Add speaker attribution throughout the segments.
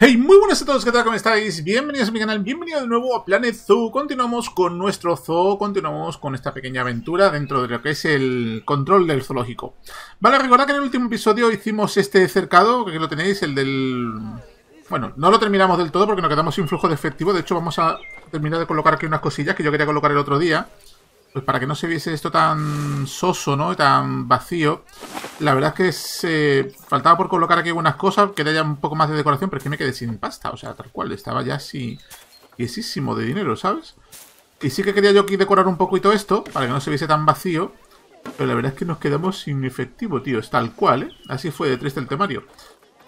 Speaker 1: Hey, muy buenas a todos, ¿qué tal? ¿Cómo estáis? Bienvenidos a mi canal, bienvenidos de nuevo a Planet Zoo. Continuamos con nuestro zoo, continuamos con esta pequeña aventura dentro de lo que es el control del zoológico. Vale, recordad que en el último episodio hicimos este cercado, que lo tenéis, el del... Bueno, no lo terminamos del todo porque nos quedamos sin flujo de efectivo, de hecho vamos a terminar de colocar aquí unas cosillas que yo quería colocar el otro día. Pues para que no se viese esto tan soso, ¿no? Tan vacío. La verdad es que se faltaba por colocar aquí algunas cosas, que un poco más de decoración, pero es que me quedé sin pasta, o sea, tal cual. Estaba ya así... Piesísimo de dinero, ¿sabes? Y sí que quería yo aquí decorar un poquito esto, para que no se viese tan vacío. Pero la verdad es que nos quedamos sin efectivo, tío. Es tal cual, ¿eh? Así fue de triste el temario.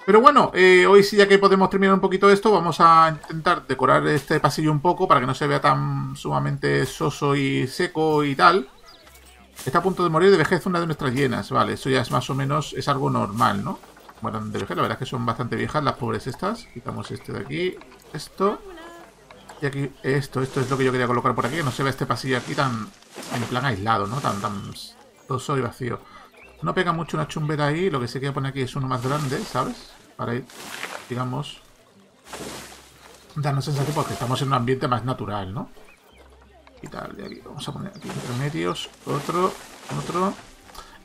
Speaker 1: Pero bueno, eh, hoy sí ya que podemos terminar un poquito esto, vamos a intentar decorar este pasillo un poco para que no se vea tan sumamente soso y seco y tal. Está a punto de morir de vejez una de nuestras llenas, vale, eso ya es más o menos, es algo normal, ¿no? Bueno, de vejez, la verdad es que son bastante viejas las pobres estas. Quitamos este de aquí, esto. Y aquí, esto, esto es lo que yo quería colocar por aquí, que no se vea este pasillo aquí tan, en plan aislado, ¿no? Tan, tan soso y vacío. No pega mucho una chumbera ahí, lo que se quiere poner aquí es uno más grande, ¿sabes? Para ir, digamos, darnos sensación porque estamos en un ambiente más natural, ¿no? Y tal, aquí. Vamos a poner aquí entre medios, otro, otro.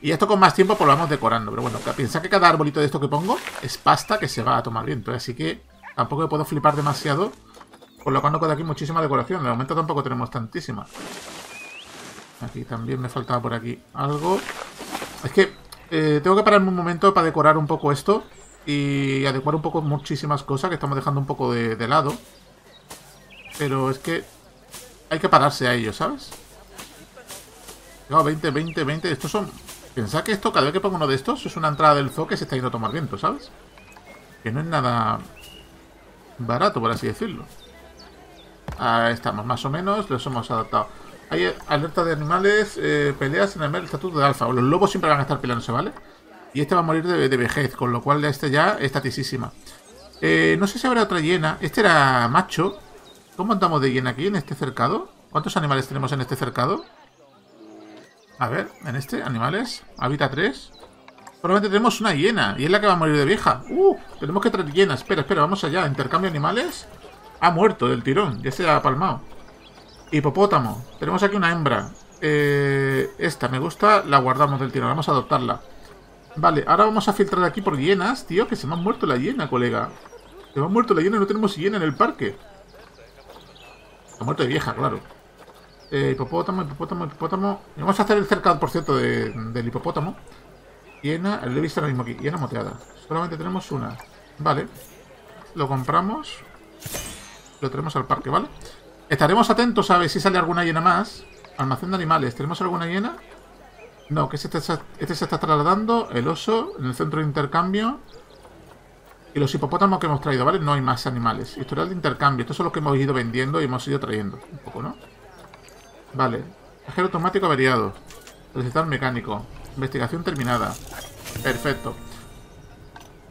Speaker 1: Y esto con más tiempo pues lo vamos decorando. Pero bueno, piensa que cada arbolito de esto que pongo es pasta que se va a tomar viento. Así que tampoco me puedo flipar demasiado colocando con aquí muchísima decoración. De momento tampoco tenemos tantísima. Aquí también me faltaba por aquí algo. Es que eh, tengo que pararme un momento para decorar un poco esto y adecuar un poco muchísimas cosas que estamos dejando un poco de, lado. Pero es que hay que pararse a ello, ¿sabes? No, 20, 20, 20. Estos son... Pensad que esto, cada vez que pongo uno de estos, es una entrada del zoo que se está yendo a tomar viento, ¿sabes? Que no es nada barato, por así decirlo. Ahí estamos, más o menos, los hemos adaptado. Hay alerta de animales, eh, peleas en el estatuto de alfa. Los lobos siempre van a estar peleándose, ¿vale? Y este va a morir de, de vejez, con lo cual este ya está tisísima. Eh, no sé si habrá otra hiena. Este era macho. ¿Cómo andamos de hiena aquí en este cercado? ¿Cuántos animales tenemos en este cercado? A ver, en este, animales. Habita 3. Probablemente tenemos una hiena. Y es la que va a morir de vieja. ¡Uh! Tenemos que traer hienas. Espera, espera, vamos allá. Intercambio animales. Ha muerto del tirón. Ya se ha palmado. Hipopótamo. Tenemos aquí una hembra. Eh, esta me gusta. La guardamos del tirón. Vamos a adoptarla. Vale, ahora vamos a filtrar aquí por hienas. Tío, que se me ha muerto la hiena, colega. Se me ha muerto la hiena y no tenemos hiena en el parque. Se ha muerto de vieja, claro. Eh, hipopótamo, hipopótamo, hipopótamo. Vamos a hacer el cercado, por cierto, de, del hipopótamo. Hiena, lo he visto ahora mismo aquí. Hiena moteada. Solamente tenemos una. Vale. Lo compramos. Lo tenemos al parque, ¿vale? Estaremos atentos a ver si sale alguna hiena más. Almacén de animales. ¿Tenemos alguna hiena? No, que este, este se está trasladando. El oso en el centro de intercambio. Y los hipopótamos que hemos traído, ¿vale? No hay más animales. Historial de intercambio. Estos son los que hemos ido vendiendo y hemos ido trayendo. Un poco, ¿no? Vale. Cajero automático averiado. Solicitar mecánico. Investigación terminada. Perfecto.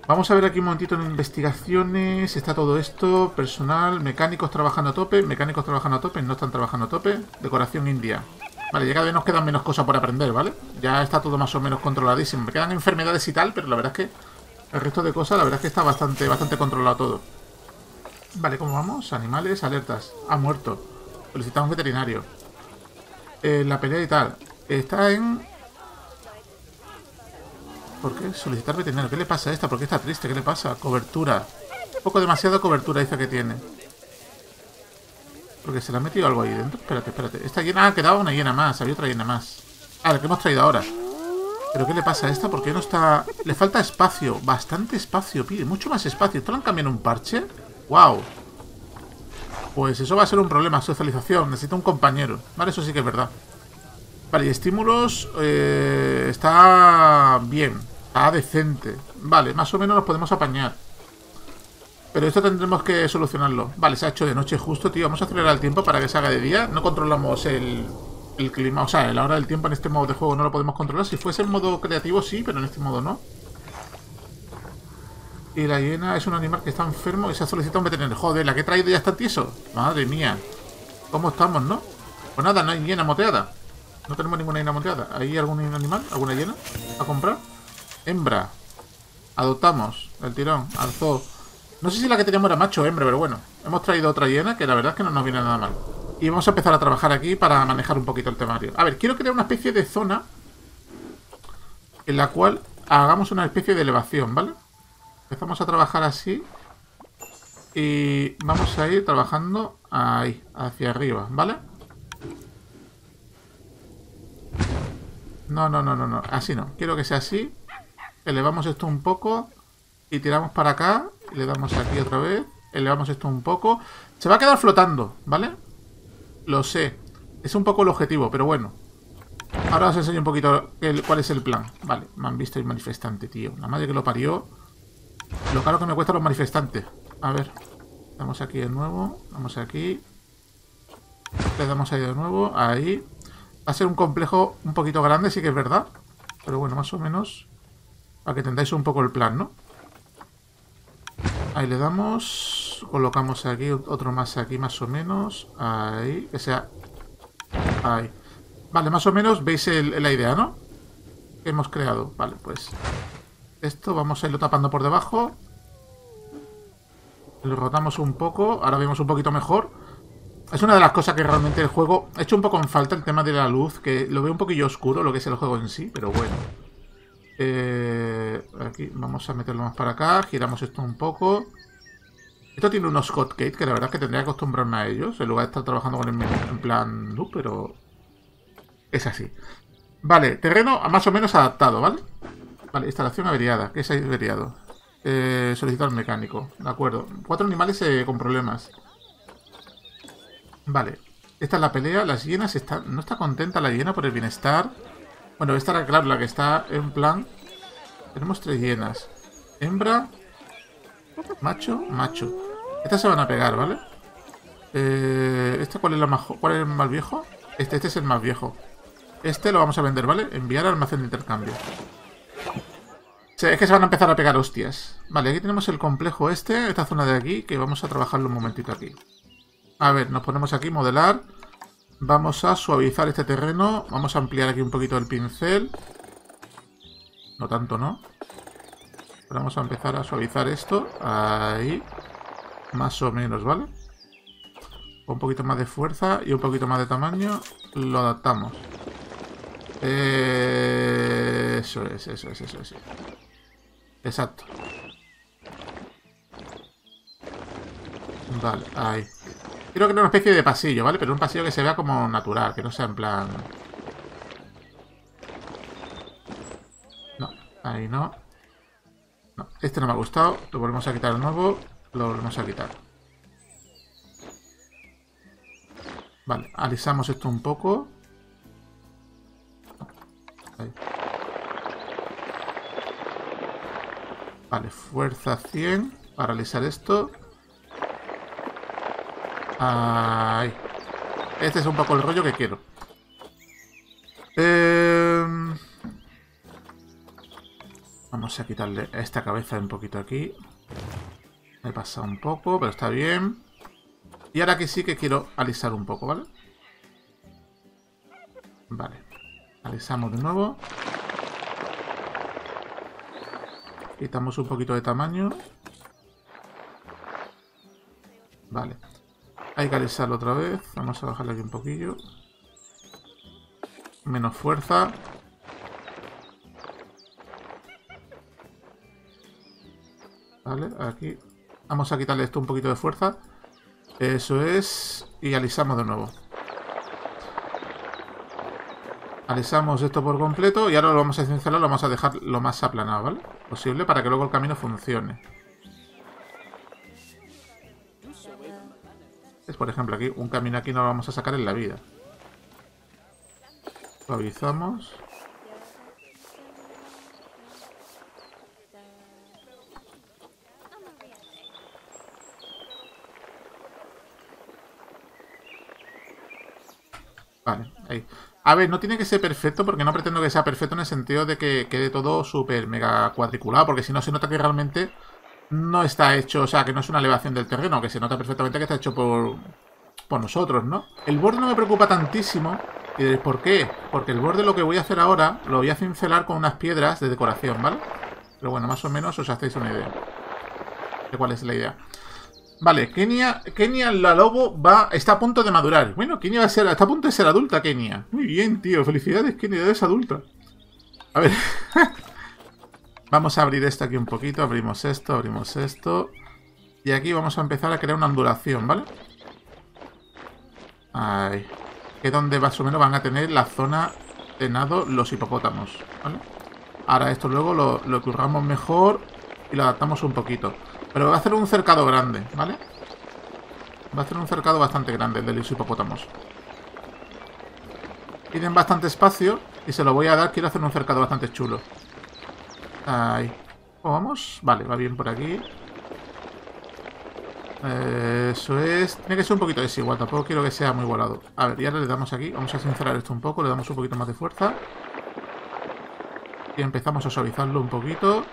Speaker 1: Vamos a ver aquí un momentito en investigaciones. Está todo esto. Personal. Mecánicos trabajando a tope. Mecánicos trabajando a tope. No están trabajando a tope. Decoración india. Vale, ya cada vez nos quedan menos cosas por aprender, ¿vale? Ya está todo más o menos controladísimo. Me quedan enfermedades y tal, pero la verdad es que el resto de cosas, la verdad es que está bastante, bastante controlado todo. Vale, ¿cómo vamos? Animales, alertas. Ha muerto. Solicitamos veterinario. Eh, la pelea y tal. Está en... ¿Por qué? Solicitar veterinario. ¿Qué le pasa a esta? ¿Por qué está triste? ¿Qué le pasa? Cobertura. Un poco demasiada cobertura dice que tiene. Porque se le ha metido algo ahí dentro. Espérate, espérate. Esta hiena... Ah, quedaba una hiena más. Había otra hiena más. Ah, la que hemos traído ahora. ¿Pero qué le pasa a esta? ¿Por qué no está...? Le falta espacio. Bastante espacio. Pide mucho más espacio. ¿Esto lo han cambiado en un parche? ¡Wow! Pues eso va a ser un problema. Socialización. Necesita un compañero. Vale, eso sí que es verdad. Vale, y estímulos... Eh, está bien. Está decente. Vale, más o menos nos podemos apañar. Pero esto tendremos que solucionarlo. Vale, se ha hecho de noche justo, tío. Vamos a acelerar el tiempo para que se haga de día. No controlamos el, el clima. O sea, la hora del tiempo en este modo de juego no lo podemos controlar. Si fuese en modo creativo, sí, pero en este modo no. Y la hiena es un animal que está enfermo y se ha solicitado un veterinario. Joder, la que he traído ya está tieso. Madre mía. ¿Cómo estamos, no? Pues nada, no hay hiena moteada. No tenemos ninguna hiena moteada. ¿Hay algún animal? ¿Alguna hiena? ¿A comprar? Hembra. Adoptamos. El tirón. Alzó. No sé si la que teníamos era macho o hembra, pero bueno. Hemos traído otra hiena que la verdad es que no nos viene nada mal. Y vamos a empezar a trabajar aquí para manejar un poquito el temario. A ver, quiero crear una especie de zona en la cual hagamos una especie de elevación, ¿vale? Empezamos a trabajar así y vamos a ir trabajando ahí, hacia arriba, ¿vale? No, no, no, no, no, así no. Quiero que sea así. Elevamos esto un poco y tiramos para acá. Y le damos aquí otra vez. Elevamos esto un poco. Se va a quedar flotando, ¿vale? Lo sé. Es un poco el objetivo, pero bueno. Ahora os enseño un poquito cuál es el plan. Vale, me han visto el manifestante, tío. La madre que lo parió. Lo caro que me cuesta los manifestantes. A ver. Damos aquí de nuevo. Vamos aquí. Le damos ahí de nuevo. Ahí. Va a ser un complejo un poquito grande, sí que es verdad. Pero bueno, más o menos. Para que entendáis un poco el plan, ¿no? Ahí le damos. Colocamos aquí otro más aquí, más o menos. Ahí. Que sea. Ahí. Vale, más o menos veis la idea, ¿no? Que hemos creado. Vale, pues. Esto vamos a irlo tapando por debajo. Lo rotamos un poco. Ahora vemos un poquito mejor. Es una de las cosas que realmente el juego... He hecho un poco en falta el tema de la luz, que lo veo un poquillo oscuro, lo que es el juego en sí, pero bueno. Eh, aquí vamos a meterlo más para acá, giramos esto un poco. Esto tiene unos hotkeys que la verdad es que tendría que acostumbrarme a ellos, en lugar de estar trabajando con el en plan loop, pero es así. Vale, terreno más o menos adaptado, ¿vale? Vale, instalación averiada. ¿Qué es averiado? Eh, solicitar mecánico, de acuerdo. Cuatro animales eh, con problemas. Vale, esta es la pelea. Las hienas están... No está contenta la hiena por el bienestar. Bueno, esta era, claro, la que está en plan... Tenemos tres hienas. Hembra, macho, macho. Estas se van a pegar, ¿vale? Eh, ¿Este cuál es, la más, cuál es el más viejo? Este, este es el más viejo. Este lo vamos a vender, ¿vale? Enviar al almacén de intercambio. es que se van a empezar a pegar hostias. Vale, aquí tenemos el complejo este, esta zona de aquí, que vamos a trabajarlo un momentito aquí. A ver, nos ponemos aquí, modelar. Vamos a suavizar este terreno. Vamos a ampliar aquí un poquito el pincel. No tanto, ¿no? vamos a empezar a suavizar esto. Ahí. Más o menos, ¿vale? Un poquito más de fuerza y un poquito más de tamaño. Lo adaptamos. Eso es, eso es, eso es. Exacto. Vale, ahí. Quiero crear una especie de pasillo, ¿vale? Pero un pasillo que se vea como natural, que no sea en plan... No, ahí no. No, este no me ha gustado. Lo volvemos a quitar de nuevo. Lo volvemos a quitar. Vale, alisamos esto un poco. Ahí. Vale, fuerza 100 para alisar esto. Ay. Este es un poco el rollo que quiero. Em, vamos a quitarle esta cabeza un poquito aquí. Me he pasado un poco, pero está bien. Y ahora que sí que quiero alisar un poco, ¿vale? Vale. Alisamos de nuevo. Quitamos un poquito de tamaño. Vale. Hay que alisarlo otra vez. Vamos a bajarle aquí un poquillo. Menos fuerza. Vale, aquí. Vamos a quitarle esto un poquito de fuerza. Eso es. Y alisamos de nuevo. Alisamos esto por completo y ahora lo vamos a cincelar, lo vamos a dejar lo más aplanado, ¿vale? Posible para que luego el camino funcione. Por ejemplo aquí, un camino aquí no lo vamos a sacar en la vida. Suavizamos. Vale, ahí. A ver, no tiene que ser perfecto porque no pretendo que sea perfecto en el sentido de que quede todo súper mega cuadriculado, porque si no se nota que realmente no está hecho, o sea, que no es una elevación del terreno, que se nota perfectamente que está hecho por, por nosotros, ¿no? El borde no me preocupa tantísimo. ¿Y diréis por qué? Porque el borde lo que voy a hacer ahora lo voy a cincelar con unas piedras de decoración, ¿vale? Pero bueno, más o menos os hacéis una idea. de cuál es la idea. Vale, Kenia, Kenia la lobo va, está a punto de madurar. Bueno, Kenia va a ser, está a punto de ser adulta, Kenia. Muy bien, tío. Felicidades, Kenia, eres adulta. A ver. vamos a abrir esto aquí un poquito. Abrimos esto, abrimos esto. Y aquí vamos a empezar a crear una ondulación, ¿vale? Ahí. Que es donde más o menos van a tener la zona de nado los hipopótamos, ¿vale? Ahora esto luego lo, lo curramos mejor y lo adaptamos un poquito. Pero va a hacer un cercado grande, ¿vale? Va a hacer un cercado bastante grande el de los hipopótamos. Tienen bastante espacio y se lo voy a dar. Quiero hacer un cercado bastante chulo. Ahí. ¿Cómo vamos? Vale, va bien por aquí. Eso es... Tiene que ser un poquito desigual, tampoco quiero que sea muy volado. A ver, ya le damos aquí. Vamos a sincerar esto un poco, le damos un poquito más de fuerza. Y empezamos a suavizarlo un poquito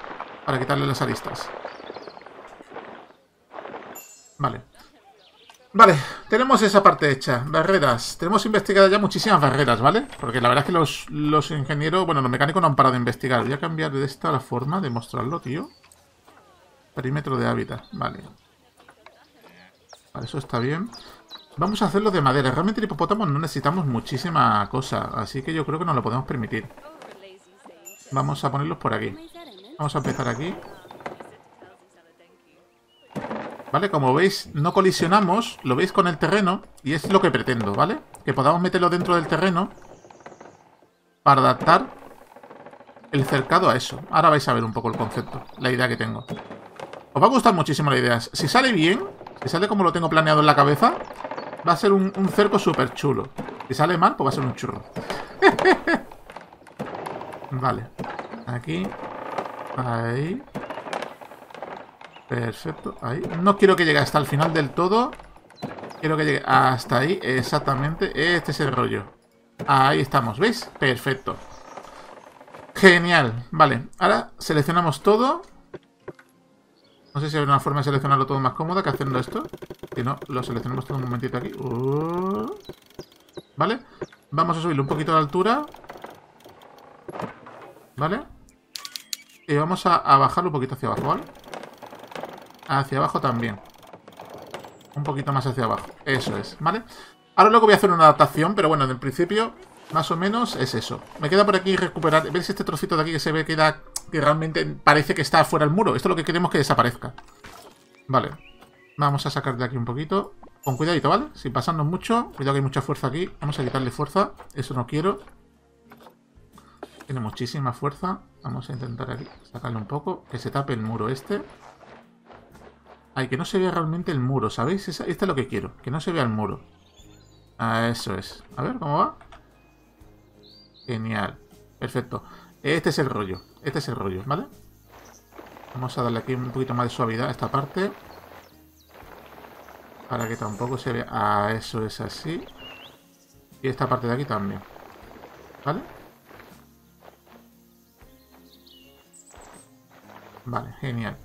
Speaker 1: para quitarle las aristas. Vale. Vale, tenemos esa parte hecha. Barreras. Tenemos investigadas ya muchísimas barreras, ¿vale? Porque la verdad es que los, los ingenieros, bueno, los mecánicos no han parado de investigar. Voy a cambiar de esta la forma de mostrarlo, tío. Perímetro de hábitat, vale. Vale, eso está bien. Vamos a hacerlo de madera. Realmente el hipopótamo no necesitamos muchísima cosa. Así que yo creo que nos lo podemos permitir. Vamos a ponerlos por aquí. Vamos a empezar aquí. ¿Vale? Como veis, no colisionamos, lo veis con el terreno, y es lo que pretendo, ¿vale? Que podamos meterlo dentro del terreno para adaptar el cercado a eso. Ahora vais a ver un poco el concepto, la idea que tengo. Os va a gustar muchísimo la idea. Si sale bien, si sale como lo tengo planeado en la cabeza, va a ser un, un cerco súper chulo. Si sale mal, pues va a ser un churro. vale. Aquí. Ahí. Perfecto, ahí. No quiero que llegue hasta el final del todo. Quiero que llegue hasta ahí, exactamente. Este es el rollo. Ahí estamos, ¿veis? Perfecto. Genial. Vale, ahora seleccionamos todo. No sé si hay una forma de seleccionarlo todo más cómoda que haciendo esto. Si no, lo seleccionamos todo un momentito aquí. Uh. ¿Vale? Vamos a subirle un poquito de altura. ¿Vale? Y vamos a, a bajarlo un poquito hacia abajo, ¿vale? Hacia abajo también. Un poquito más hacia abajo. Eso es, ¿vale? Ahora luego voy a hacer una adaptación, pero bueno, en principio, más o menos, es eso. Me queda por aquí recuperar... ¿Veis este trocito de aquí que se ve que, da, que realmente parece que está fuera del muro? Esto es lo que queremos que desaparezca. Vale. Vamos a sacar de aquí un poquito. Con cuidadito, ¿vale? Sin pasarnos mucho. Cuidado que hay mucha fuerza aquí. Vamos a quitarle fuerza. Eso no quiero. Tiene muchísima fuerza. Vamos a intentar aquí sacarle un poco. Que se tape el muro este. Ay, que no se vea realmente el muro, ¿sabéis? Este es lo que quiero, que no se vea el muro. Ah, eso es. A ver, ¿cómo va? Genial. Perfecto. Este es el rollo. Este es el rollo, ¿vale? Vamos a darle aquí un poquito más de suavidad a esta parte. Para que tampoco se vea... Ah, eso es así. Y esta parte de aquí también. ¿Vale? Vale, genial.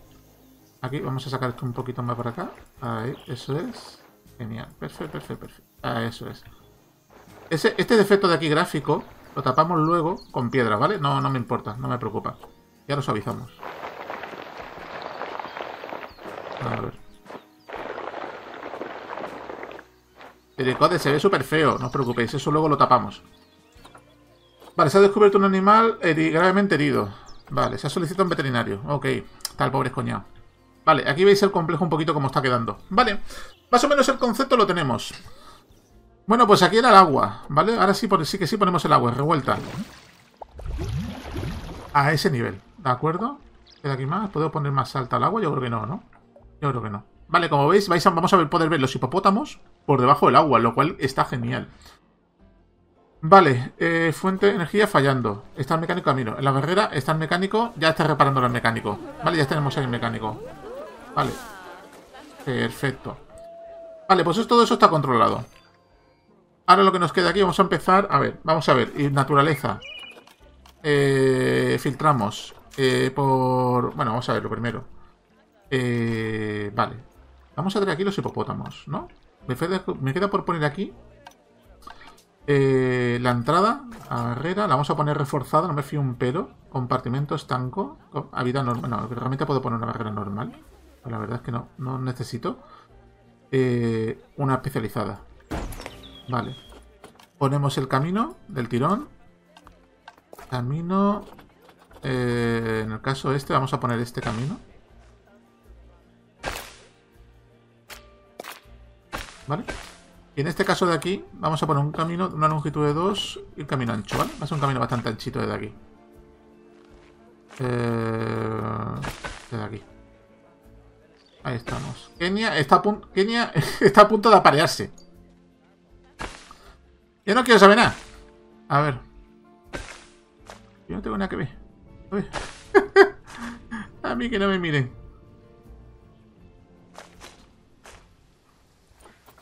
Speaker 1: Aquí vamos a sacar esto un poquito más para acá. Ahí, eso es. Genial. Perfecto, perfecto, perfecto. Ah, eso es. Ese, este defecto de aquí gráfico lo tapamos luego con piedra, ¿vale? No, no me importa, no me preocupa. Ya lo suavizamos. A ver. El code se ve súper feo, no os preocupéis, eso luego lo tapamos. Vale, se ha descubierto un animal gravemente herido. Vale, se ha solicitado un veterinario. Ok, el pobre escoñado. Vale, aquí veis el complejo un poquito cómo está quedando. Vale, más o menos el concepto lo tenemos. Bueno, pues aquí era el agua, ¿vale? Ahora sí, sí que sí ponemos el agua, revuelta. A ese nivel, ¿de acuerdo? ¿Queda aquí más? ¿Puedo poner más alta el agua? Yo creo que no, ¿no? Yo creo que no. Vale, como veis, vais vamos a poder ver los hipopótamos por debajo del agua, lo cual está genial. Vale, eh, fuente de energía fallando. Está el mecánico camino. En la barrera está el mecánico, ya está reparando el mecánico. Vale, ya tenemos ahí el mecánico. Vale. Perfecto. Vale, pues todo eso está controlado. Ahora lo que nos queda aquí, vamos a empezar... A ver, vamos a ver. Naturaleza. Eh, filtramos. Eh, por... Bueno, vamos a ver lo primero. Eh, vale. Vamos a tener aquí los hipopótamos, ¿no? Me queda, por poner aquí eh, la entrada barrera la vamos a poner reforzada, no me fío un pelo. Compartimento estanco. A vida normal. No, realmente puedo poner una barrera normal. La verdad es que no, no necesito eh, una especializada. Vale. Ponemos el camino del tirón. Camino... Eh, en el caso este vamos a poner este camino. ¿Vale? Y en este caso de aquí vamos a poner un camino, una longitud de 2 y un camino ancho, ¿vale? Va a ser un camino bastante anchito desde aquí. Eh, desde aquí. Ahí estamos. Kenia está, a punto, Kenia está a punto de aparearse. Yo no quiero saber nada. A ver. Yo no tengo nada que ver. a mí que no me miren.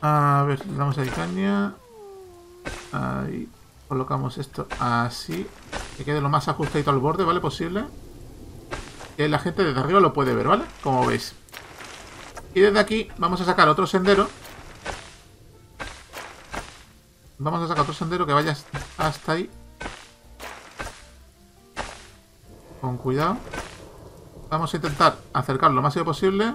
Speaker 1: A ver, le damos ahí caña. Ahí. Colocamos esto así. Que quede lo más ajustadito al borde, ¿vale? Posible. Que la gente desde arriba lo puede ver, ¿vale? Como veis. Y desde aquí vamos a sacar otro sendero. Vamos a sacar otro sendero que vaya hasta ahí. Con cuidado. Vamos a intentar acercarlo lo más posible.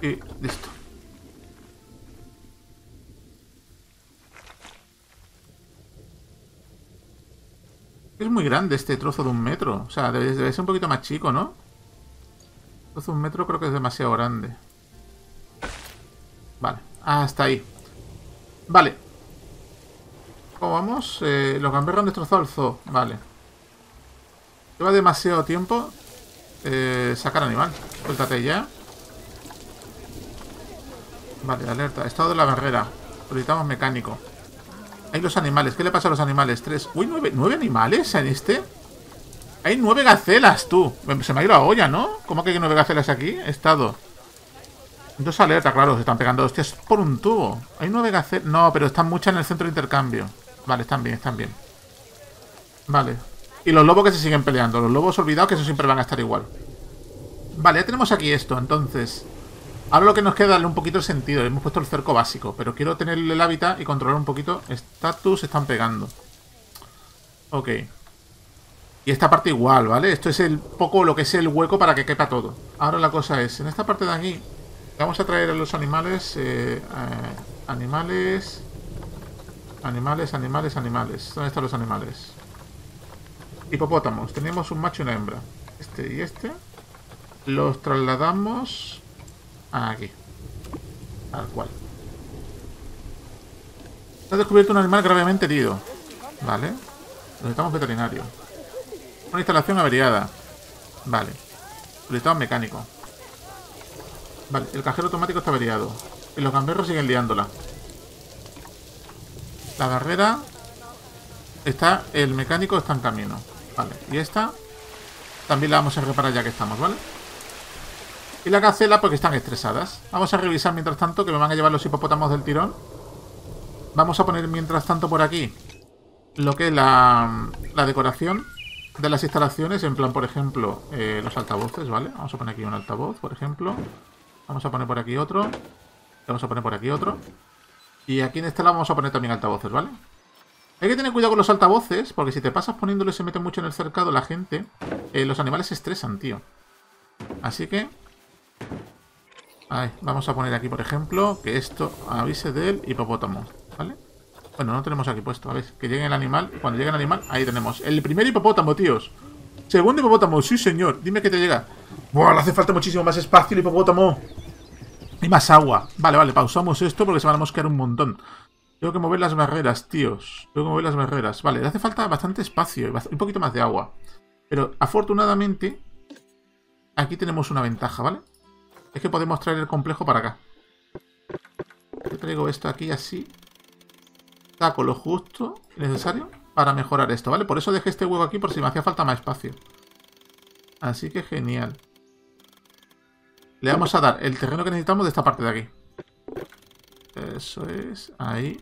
Speaker 1: Y listo. Es muy grande este trozo de un metro. O sea, debe, ser un poquito más chico, ¿no? Trozo de un metro creo que es demasiado grande. Vale, hasta ahí. Vale. ¿Cómo vamos? Eh, los gamberros han destrozado el zoo. Vale. Lleva demasiado tiempo eh, sacar animal. Suéltate ya. Vale, alerta. Estado de la barrera. Solicitamos mecánico. Hay los animales. ¿Qué le pasa a los animales? Tres. Uy, nueve, ¿nueve animales en este. Hay nueve gacelas, tú. Se me ha ido la olla, ¿no? ¿Cómo que hay nueve gacelas aquí? Estado. Dos alerta, claro. Se están pegando hostias por un tubo. Hay nueve gacelas. No, pero están muchas en el centro de intercambio. Vale, están bien, están bien. Vale. Y los lobos que se siguen peleando. Los lobos olvidados que eso siempre van a estar igual. Vale, ya tenemos aquí esto. Entonces... Ahora lo que nos queda es un poquito de sentido. Hemos puesto el cerco básico, pero quiero tener el hábitat y controlar un poquito. Status están pegando. Ok. Y esta parte igual, ¿vale? Esto es el poco lo que es el hueco para que quepa todo. Ahora la cosa es, en esta parte de aquí, vamos a traer a los animales. Eh, eh, animales. Animales, animales, animales. ¿Dónde están los animales? Hipopótamos. Tenemos un macho y una hembra. Este y este. Los trasladamos Aquí. Tal cual. Se ha descubierto un animal gravemente herido. Vale. Necesitamos veterinario. Una instalación averiada. Vale. Solicitamos mecánico. Vale, el cajero automático está averiado. Y los gamberros siguen liándola. La barrera está... El mecánico está en camino. Vale. Y esta también la vamos a reparar ya que estamos, ¿vale? Y la gacela porque están estresadas. Vamos a revisar mientras tanto que me van a llevar los hipopótamos del tirón. Vamos a poner mientras tanto por aquí lo que es la, decoración de las instalaciones. En plan, por ejemplo, eh, los altavoces, ¿vale? Vamos a poner aquí un altavoz, por ejemplo. Vamos a poner por aquí otro. Vamos a poner por aquí otro. Y aquí en este lado vamos a poner también altavoces, ¿vale? Hay que tener cuidado con los altavoces, porque si te pasas poniéndole se mete mucho en el cercado la gente, eh, los animales se estresan, tío. Así que vamos a poner aquí, por ejemplo, que esto avise del hipopótamo, ¿vale? Bueno, no tenemos aquí puesto, a ver, que llegue el animal. Cuando llegue el animal, ahí tenemos. El primer hipopótamo, tíos. Segundo hipopótamo, sí, señor. Dime que te llega. Buah, le hace falta muchísimo más espacio el hipopótamo. Y más agua. Vale, vale, pausamos esto porque se van a mosquear un montón. Tengo que mover las barreras, tíos. Tengo que mover las barreras. Vale, le hace falta bastante espacio y un poquito más de agua. Pero afortunadamente, aquí tenemos una ventaja, ¿vale? Es que podemos traer el complejo para acá. Yo traigo esto aquí así. Saco lo justo necesario para mejorar esto, ¿vale? Por eso dejé este huevo aquí por si me hacía falta más espacio. Así que genial. Le vamos a dar el terreno que necesitamos de esta parte de aquí. Eso es. Ahí.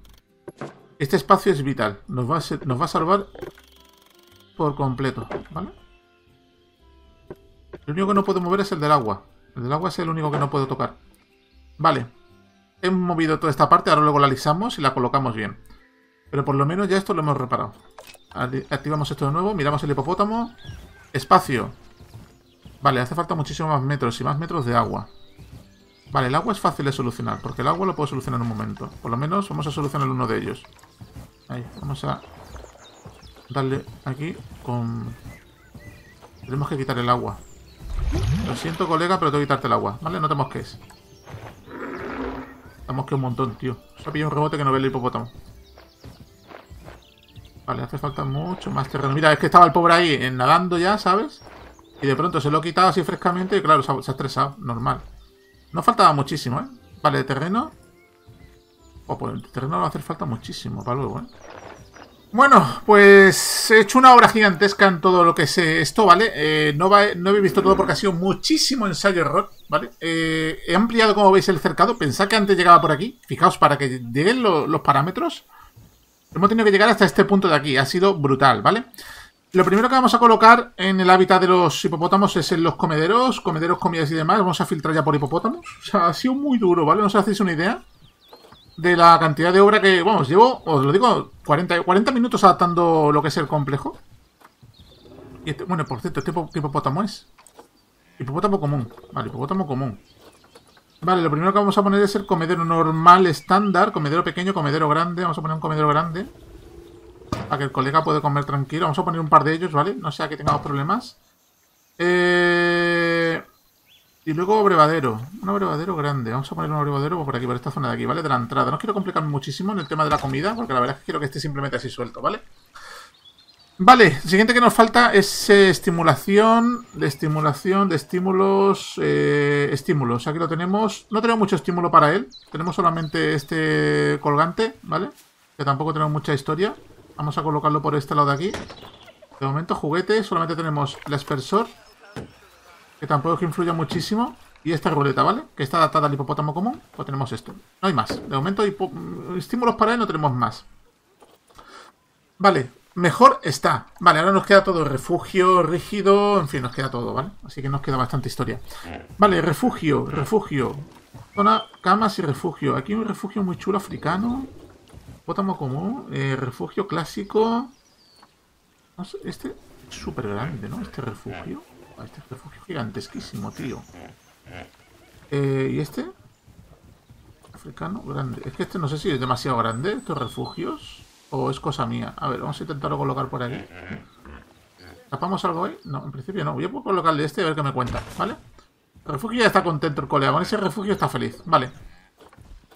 Speaker 1: Este espacio es vital. Nos va a, nos va a salvar por completo, ¿vale? Lo único que no puedo mover es el del agua. El del agua es el único que no puedo tocar. Vale. Hemos movido toda esta parte, ahora luego la alisamos y la colocamos bien. Pero por lo menos ya esto lo hemos reparado. Activamos esto de nuevo, miramos el hipopótamo. Espacio. Vale, hace falta muchísimo más metros y más metros de agua. Vale, el agua es fácil de solucionar, porque el agua lo puedo solucionar en un momento. Por lo menos vamos a solucionar uno de ellos. Ahí, vamos a darle aquí con... Tenemos que quitar el agua. Lo siento, colega, pero tengo que quitarte el agua, ¿vale? No te mosques. Te mosqueado un montón, tío. Se ha pillado un rebote que no ve el hipopótamo. Vale, hace falta mucho más terreno. Mira, es que estaba el pobre ahí nadando ya, ¿sabes? Y de pronto se lo he quitado así frescamente y claro, se ha, estresado, normal. No faltaba muchísimo, ¿eh? Vale, de terreno. Oh, pues el terreno va a hacer falta muchísimo para luego, ¿eh? Bueno, pues he hecho una obra gigantesca en todo lo que es esto, ¿vale? Eh, no, he visto todo porque ha sido muchísimo ensayo error, ¿vale? Eh, he ampliado, como veis, el cercado. Pensad que antes llegaba por aquí. Fijaos, para que lleguen los parámetros. Hemos tenido que llegar hasta este punto de aquí. Ha sido brutal, ¿vale? Lo primero que vamos a colocar en el hábitat de los hipopótamos es en los comederos, comederos, comidas y demás. Vamos a filtrar ya por hipopótamos. O sea, ha sido muy duro, ¿vale? No os hacéis una idea de la cantidad de obra que... Vamos, llevo, os lo digo, 40, 40 minutos adaptando lo que es el complejo. Y este, bueno, por cierto, ¿este hipopótamo es? Hipopótamo común. Vale, hipopótamo común. Vale, lo primero que vamos a poner es el comedero normal estándar, comedero pequeño, comedero grande. Vamos a poner un comedero grande. Para que el colega pueda comer tranquilo. Vamos a poner un par de ellos, ¿vale? No sea que tengamos problemas. Eh... Y luego brevadero. Un brevadero grande. Vamos a poner un brevadero por aquí, por esta zona de aquí, ¿vale? De la entrada. No quiero complicarme muchísimo en el tema de la comida, porque la verdad es que quiero que esté simplemente así suelto, ¿vale? Vale, siguiente que nos falta es eh, estimulación, de estimulación, de estímulos, eh, estímulos. Aquí lo tenemos. No tenemos mucho estímulo para él. Tenemos solamente este colgante, ¿vale? Que tampoco tenemos mucha historia. Vamos a colocarlo por este lado de aquí. De momento, juguete. Solamente tenemos el aspersor. Que tampoco es que influya muchísimo. Y esta ruleta, ¿vale? Que está adaptada al hipopótamo común. Pues tenemos esto. No hay más. De momento, estímulos para él no tenemos más. Vale. Mejor está. Vale, ahora nos queda todo. Refugio, rígido. En fin, nos queda todo, ¿vale? Así que nos queda bastante historia. Vale, refugio, refugio. Zona, camas y refugio. Aquí un refugio muy chulo africano. Hipopótamo común, eh, refugio clásico. este es súper grande, ¿no? Este refugio. Este refugio gigantesquísimo, tío. Eh, ¿Y este? Africano, grande. Es que este no sé si es demasiado grande, estos refugios. O es cosa mía. A ver, vamos a intentarlo colocar por aquí. ¿Tapamos algo ahí? No, en principio no. Voy a colocarle este y a ver qué me cuenta, ¿vale? El refugio ya está contento el colega. Con ese refugio está feliz. Vale.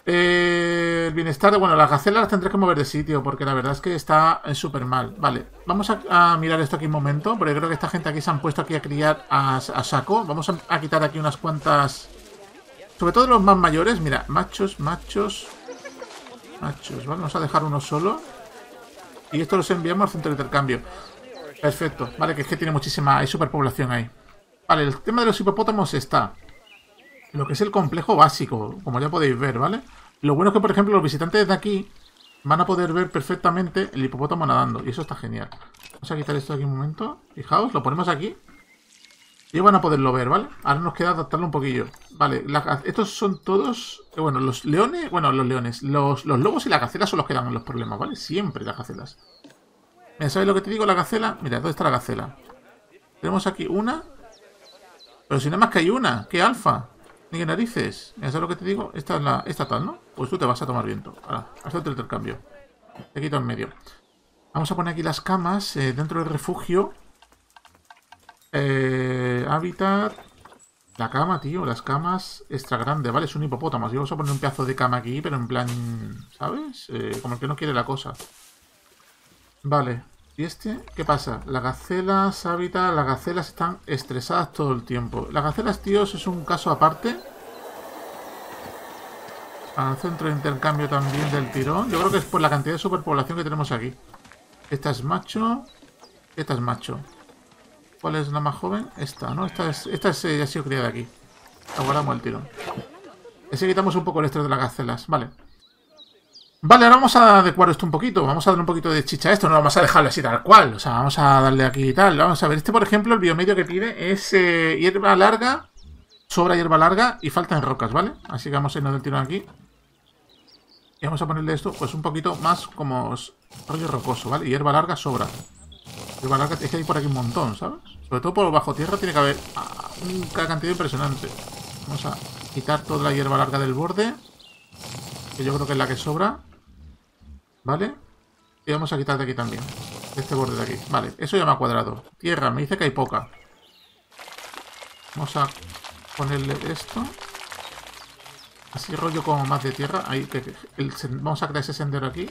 Speaker 1: Eh, el bienestar. Bueno, las gacelas las tendré que mover de sitio porque la verdad es que está súper mal. Vale, vamos a, mirar esto aquí un momento porque creo que esta gente aquí se han puesto aquí a criar a, saco. Vamos a, quitar aquí unas cuantas... Sobre todo los más mayores. Mira, machos, machos... Machos, ¿vale? Vamos a dejar uno solo. Y esto los enviamos al centro de intercambio. Perfecto, vale, que es que tiene muchísima... Hay superpoblación ahí. Vale, el tema de los hipopótamos está lo que es el complejo básico, como ya podéis ver, ¿vale? Lo bueno es que, por ejemplo, los visitantes de aquí van a poder ver perfectamente el hipopótamo nadando, y eso está genial. Vamos a quitar esto de aquí un momento. Fijaos, lo ponemos aquí. Y van a poderlo ver, ¿vale? Ahora nos queda adaptarlo un poquillo. Vale, estos son todos... Eh, bueno, los leones... Bueno, los leones. Los, lobos y la gacela son los que dan los problemas, ¿vale? Siempre las gacelas. Mira, ¿sabes lo que te digo? La gacela... Mira, ¿dónde está la gacela? Tenemos aquí una... Pero si nada más que hay una. ¿Qué alfa? Ni que narices. ¿Sabes lo que te digo? Esta es la esta tal, ¿no? Pues tú te vas a tomar viento. Ahora, haz otro intercambio. Te quito en medio. Vamos a poner aquí las camas eh, dentro del refugio. Eh, hábitat. La cama, tío. Las camas extra grande, ¿vale? Es un hipopótamo. Así vamos a poner un pedazo de cama aquí, pero en plan... ¿Sabes? Eh, como el que no quiere la cosa. Vale. ¿Y este? ¿Qué pasa? Las gacelas, hábitat, las gacelas están estresadas todo el tiempo. Las gacelas, tíos, es un caso aparte. Al centro de intercambio también del tirón. Yo creo que es por la cantidad de superpoblación que tenemos aquí. Esta es macho. Esta es macho. ¿Cuál es la más joven? Esta, ¿no? Esta es, esta es, eh, ya ha sido criada aquí. Aguardamos el tirón. Ese quitamos un poco el estrés de las gacelas. Vale. Vale, ahora vamos a adecuar esto un poquito. Vamos a darle un poquito de chicha a esto. No vamos a dejarlo así tal cual. O sea, vamos a darle aquí y tal. Vamos a ver. Este, por ejemplo, el biomedio que pide es eh, hierba larga. Sobra hierba larga y faltan rocas, ¿vale? Así que vamos a irnos del tirón aquí. Y vamos a ponerle esto, pues un poquito más como rollo rocoso, ¿vale? Hierba larga sobra. Hierba larga es que hay por aquí un montón, ¿sabes? Sobre todo por bajo tierra tiene que haber ah, una cantidad impresionante. Vamos a quitar toda la hierba larga del borde. Que yo creo que es la que sobra. ¿Vale? Y vamos a quitar de aquí también. este borde de aquí. Vale, eso ya me ha cuadrado. Tierra, me dice que hay poca. Vamos a ponerle esto. Así rollo como más de tierra. Ahí, vamos a crear ese sendero aquí.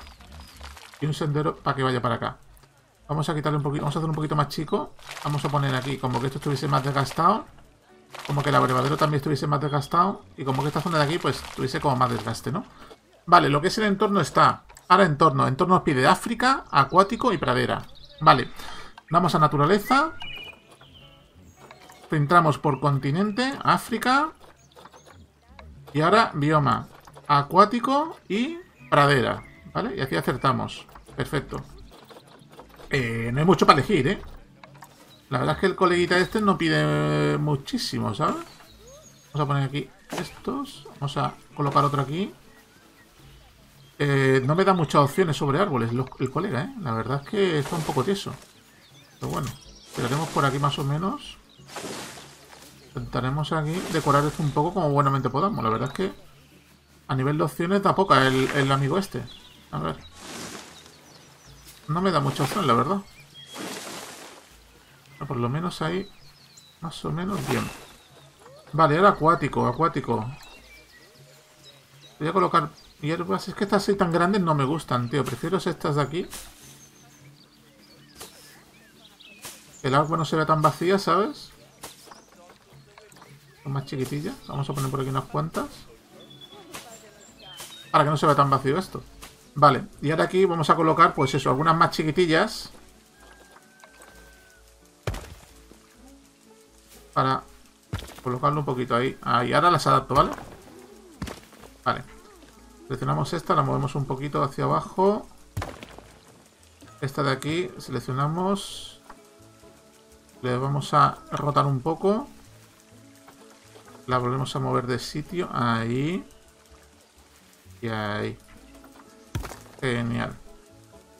Speaker 1: Y un sendero para que vaya para acá. Vamos a quitarle un poquito. Vamos a hacer un poquito más chico. Vamos a poner aquí como que esto estuviese más desgastado. Como que el abrevadero también estuviese más desgastado. Y como que esta zona de aquí pues tuviese como más desgaste, ¿no? Vale, lo que es el entorno está. Ahora entorno. Entorno nos pide África, acuático y pradera. Vale. Vamos a naturaleza. Entramos por continente, África, y ahora bioma acuático y pradera. ¿Vale? Y aquí acertamos. Perfecto. Eh, no hay mucho para elegir, ¿eh? La verdad es que el coleguita este no pide muchísimo, ¿sabes? Vamos a poner aquí estos. Vamos a colocar otro aquí. Eh, no me da muchas opciones sobre árboles el colega, ¿eh? La verdad es que está un poco tieso. Pero bueno, esperaremos por aquí más o menos. Intentaremos aquí decorar esto un poco como buenamente podamos. La verdad es que a nivel de opciones da poca el, amigo este. A ver. No me da mucha opción, la verdad. por lo menos ahí, más o menos bien. Vale, ahora acuático, acuático. Voy a colocar hierbas. Es que estas así tan grandes no me gustan, tío. Prefiero estas de aquí. El agua no se ve tan vacía, ¿sabes? más chiquitillas. Vamos a poner por aquí unas cuantas. Para que no se vea tan vacío esto. Vale, y ahora aquí vamos a colocar, pues eso, algunas más chiquitillas. Para colocarlo un poquito ahí. Ahí, ahora las adapto, ¿vale? Vale. Seleccionamos esta, la movemos un poquito hacia abajo. Esta de aquí, seleccionamos. Le vamos a rotar un poco. La volvemos a mover de sitio. Ahí. Y ahí. Genial.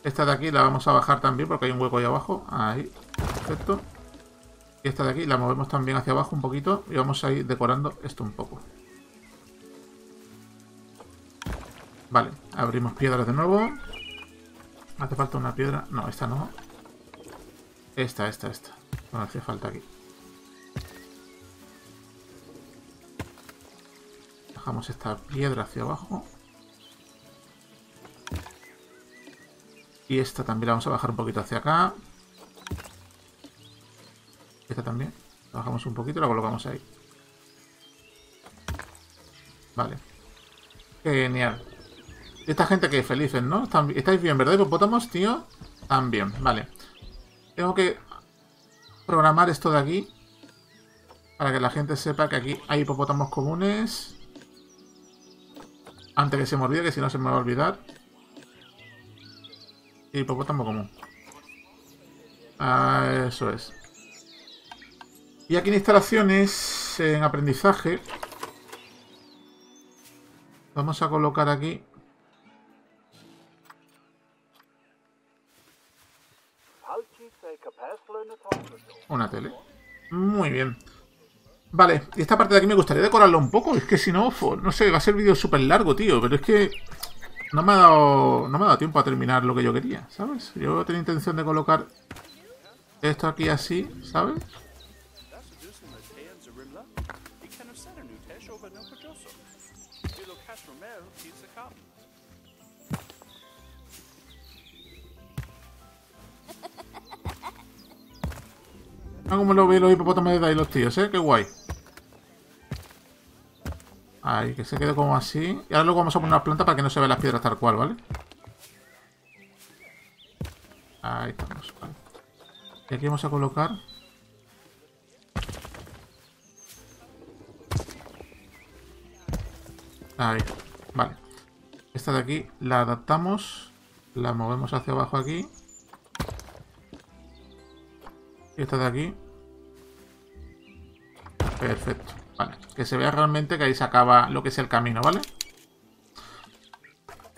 Speaker 1: Esta de aquí la vamos a bajar también porque hay un hueco ahí abajo. Ahí. Perfecto. Y esta de aquí la movemos también hacia abajo un poquito. Y vamos a ir decorando esto un poco. Abrimos piedras de nuevo. Hace falta una piedra. No, esta no. Esta, esta, esta. No hace falta aquí. Bajamos esta piedra hacia abajo. Y esta también la vamos a bajar un poquito hacia acá. Esta también. La bajamos un poquito y la colocamos ahí. Vale. Genial. Esta gente que felices, ¿no? ¿Estáis bien, verdad, hipopótamos, tío? También, vale. Tengo que programar esto de aquí. Para que la gente sepa que aquí hay hipopótamos comunes. Antes que se me olvide, que si no se me va a olvidar. Hipopótamo común. Ah, eso es. Y aquí en instalaciones, en aprendizaje, vamos a colocar aquí Muy bien. Vale, y esta parte de aquí me gustaría decorarlo un poco. Es que si no, no sé, va a ser vídeo súper largo, tío. Pero es que no me ha dado no me ha dado tiempo a terminar lo que yo quería, ¿sabes? Yo tenía intención de colocar esto aquí así, ¿sabes? Como lo veo los hipopótamos de ahí los tíos, ¿eh? Qué guay. Ahí, que se quede como así. Y ahora luego vamos a poner una planta para que no se vean las piedras tal cual, ¿vale? Ahí estamos, vale. Y aquí vamos a colocar... Ahí, vale. Esta de aquí la adaptamos. La movemos hacia abajo aquí. Y esta de aquí. Perfecto. Vale, que se vea realmente que ahí se acaba lo que es el camino, ¿vale?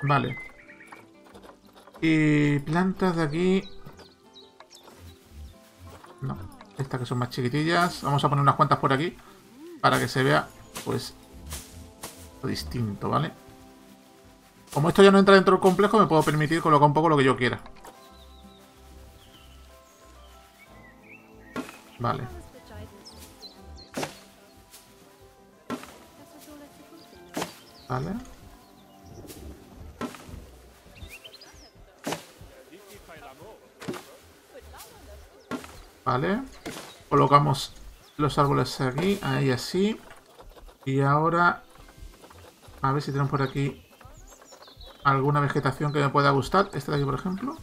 Speaker 1: Vale. Y plantas de aquí... No, estas que son más chiquitillas. Vamos a poner unas cuantas por aquí para que se vea, pues, lo distinto, ¿vale? Como esto ya no entra dentro del complejo, me puedo permitir colocar un poco lo que yo quiera. Vale. Vale. Vale. Colocamos los árboles aquí, ahí así. Y ahora... A ver si tenemos por aquí alguna vegetación que me pueda gustar. Este de aquí, por ejemplo.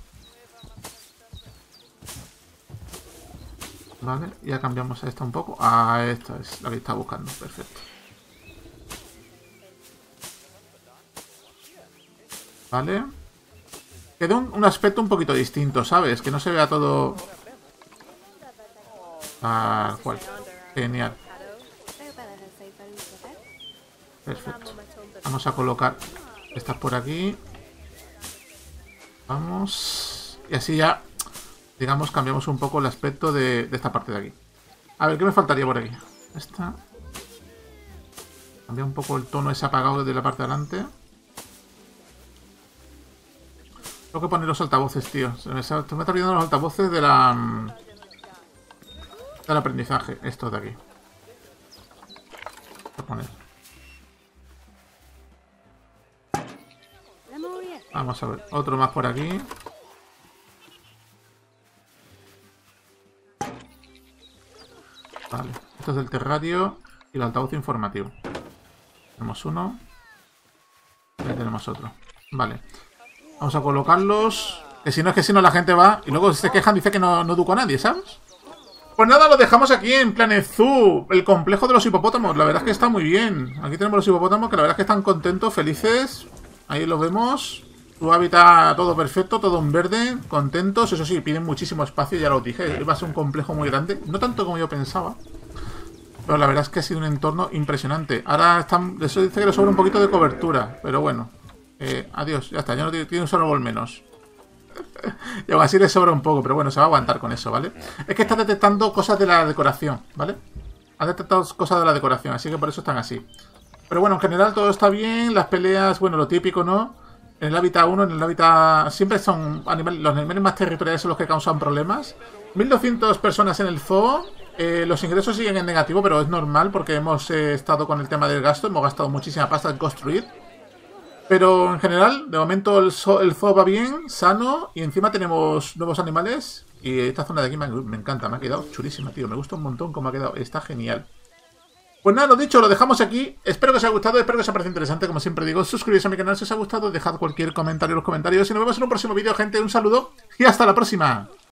Speaker 1: Vale, ya cambiamos a esta un poco. Ah, esta es la que está buscando. Perfecto. Vale. Queda un, aspecto un poquito distinto, ¿sabes? Que no se vea todo... Ah, cual. Genial. Perfecto. Vamos a colocar estas por aquí. Vamos. Y así ya digamos, cambiamos un poco el aspecto de, esta parte de aquí. A ver, ¿qué me faltaría por aquí? Esta. Cambia un poco el tono ese apagado de la parte de adelante. Tengo que poner los altavoces, tío. Se me, está olvidando los altavoces de la... Mm, del aprendizaje. Estos de aquí. Voy a. Vamos a ver. Otro más por aquí. Vale, esto es del terrario y el altavoz informativo. Tenemos uno. Y ahí tenemos otro. Vale. Vamos a colocarlos. Que si no es que si no la gente va y luego se quejan, dice que no, no educo a nadie, ¿sabes? Pues nada, lo dejamos aquí en Planet Zoo, el complejo de los hipopótamos. La verdad es que está muy bien. Aquí tenemos los hipopótamos que la verdad es que están contentos, felices. Ahí los vemos. Su hábitat todo perfecto, todo en verde, contentos. Eso sí, piden muchísimo espacio, ya lo dije. Va a ser un complejo muy grande. No tanto como yo pensaba. Pero la verdad es que ha sido un entorno impresionante. Ahora están, eso dice que le sobra un poquito de cobertura. Pero bueno. Eh, adiós, ya está. Ya no tiene, tiene un solo gol menos. y aún así le sobra un poco, pero bueno, se va a aguantar con eso, ¿vale? Es que está detectando cosas de la decoración, ¿vale? Ha detectado cosas de la decoración, así que por eso están así. Pero bueno, en general todo está bien. Las peleas, bueno, lo típico, ¿no? En el hábitat 1, en el hábitat... Siempre son animales... Los animales más territoriales son los que causan problemas. 1200 personas en el zoo. Eh, los ingresos siguen en negativo, pero es normal porque hemos eh, estado con el tema del gasto. Hemos gastado muchísima pasta en construir. Pero en general, de momento el zoo, va bien, sano. Y encima tenemos nuevos animales. Y esta zona de aquí me, me encanta. Me ha quedado chulísima, tío. Me gusta un montón cómo ha quedado. Está genial. Pues nada, lo dicho, lo dejamos aquí. Espero que os haya gustado, espero que os haya parecido interesante. Como siempre digo, suscribiros a mi canal si os ha gustado, dejad cualquier comentario en los comentarios y nos vemos en un próximo vídeo, gente. Un saludo y hasta la próxima.